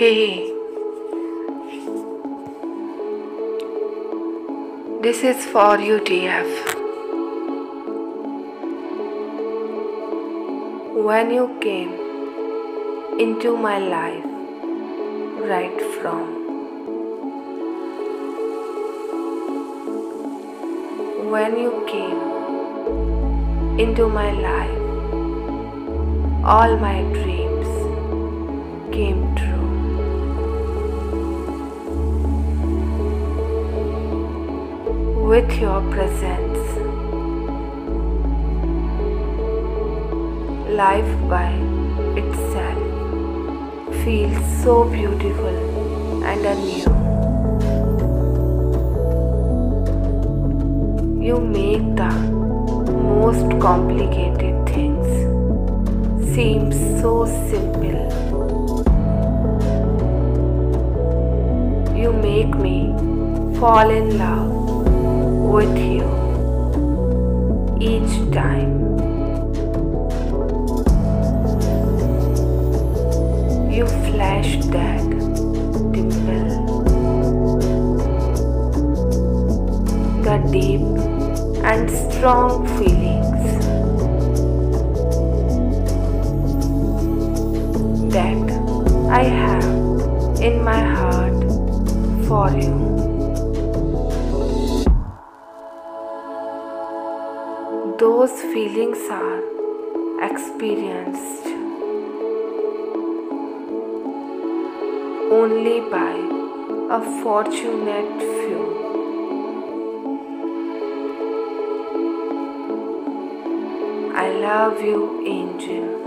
Hey, this is for you, DF. When you came into my life, right from when you came into my life, all my dreams came true. With your presence, life by itself feels so beautiful and anew. You make the most complicated things seem so simple. You make me fall in love with you each time. You flash that dimple, the deep and strong feelings that I have in my heart for you. Those feelings are experienced only by a fortunate few. I love you, angel.